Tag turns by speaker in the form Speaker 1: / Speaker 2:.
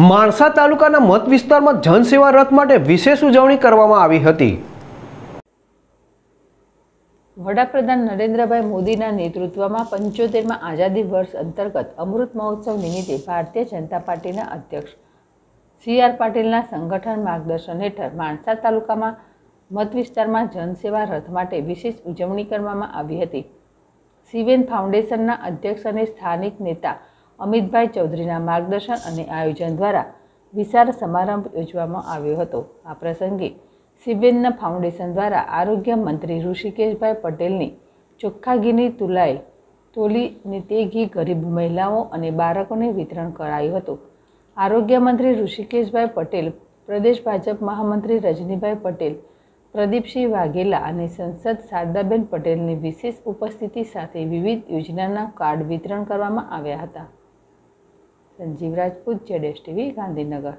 Speaker 1: માણસા તાલુકાના મત વિસ્તારમાં જનસેવા રથ માટે વિશેષ ઉજવણી કરવામાં આવી હતી.
Speaker 2: વડાપ્રધાન નરેન્દ્રભાઈ મોદીના નેતૃત્વમાં પંચોતેરમાં આઝાદી વર્ષ અંતર્ગત અમૃત મહોત્સવ નિમિત્તે ભારતીય જનતા પાર્ટીના અધ્યક્ષ સી આર પાટીલના સંગઠન માર્ગદર્શન હેઠળ માણસા તાલુકામાં મત વિસ્તારમાં જનસેવા રથ માટે વિશેષ ઉજવણી કરવામાં આવી હતી. સિવેન ફાઉન્ડેશનના અધ્યક્ષ અને સ્થાનિક નેતા અમિતભાઈ ચૌધરીના માર્ગદર્શન અને આયોજન દ્વારા વિશાળ સમારંભ યોજવામાં આવ્યો હતો. આ પ્રસંગે સિબેનના ફાઉન્ડેશન દ્વારા આરોગ્ય મંત્રી ઋષિકેશભાઈ પટેલની ચોખ્ખા ઘીની તુલાઈ તોલીને તે ઘી ગરીબ મહિલાઓ અને બાળકોને વિતરણ કરાયું હતું. આરોગ્ય મંત્રી ઋષિકેશભાઈ પટેલ, પ્રદેશ ભાજપ મહામંત્રી રજનીભાઈ પટેલ, પ્રદીપસિંહ વાઘેલા અને સંસદ શારદાબેન પટેલની વિશેષ ઉપસ્થિતિ સાથે વિવિધ યોજનાના કાર્ડ વિતરણ કરવામાં આવ્યા હતા. સંજીવ રાજપૂત જેડેશ ટીવી ગાંધીનગર.